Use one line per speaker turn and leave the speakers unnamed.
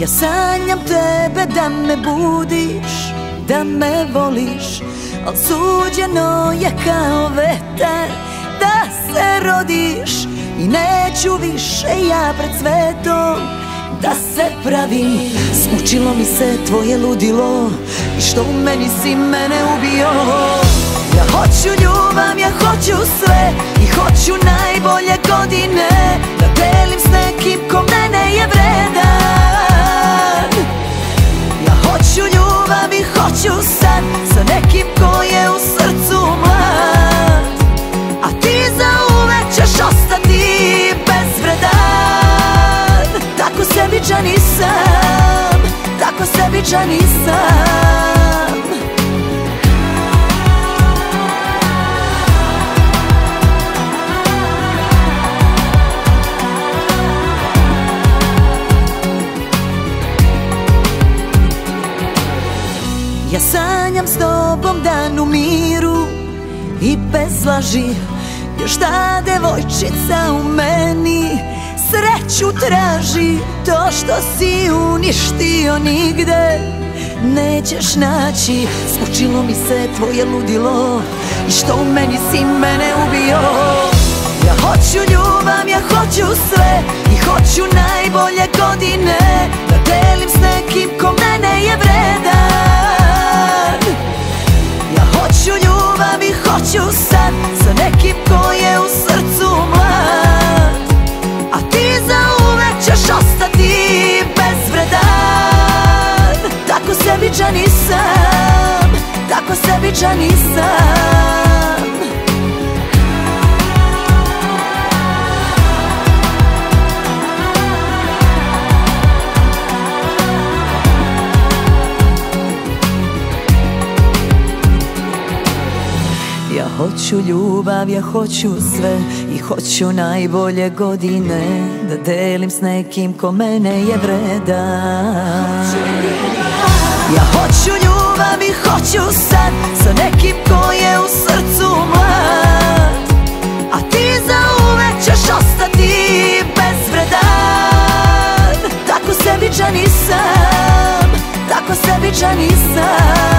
Ja sanjam tebe da me budiš, da me voliš Al suđeno je kao vetar da se rodiš I neću više ja pred svetom da se pravim. Smučilo mi se tvoje ludilo I što u meni si mene ubio. Ja hoću ljubav, ja hoću sve I hoću najbolje godine Ko je u srcu mlad A ti za uvek ćeš ostati bezvredan. Tako sebičan i sam Tako sebičan i Ja sanjam s tobom dan u miru i bez laži. Još ta devojčica u meni sreću traži. To što si uništio nigde nećeš naći. Smučilo mi se tvoje ludilo i što u meni si mene ubio. Ja hoću ljubav, ja hoću sve i hoću najbolje godine Sa nekim ko je u srcu mlad A ti za uvek ćeš ostati bezvredan. Tako sebičan i sam Tako sebičan i hoću ljubav, ja hoću sve I hoću najbolje godine. Da delim s nekim ko mene je vreda Ja hoću ljubav i hoću sad Sa nekim ko je u srcu mlad. A ti zauvek ćeš ostati bez vredan Tako sebičan nisam Tako sebičan nisam